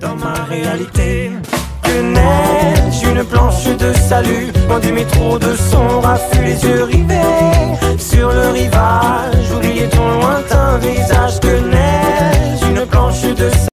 dans ma réalité. Que neige, une planche de salut, loin du métro de son raffut, les yeux rivés sur le rivage. Oubliez ton lointain visage, que neige, une planche de salut.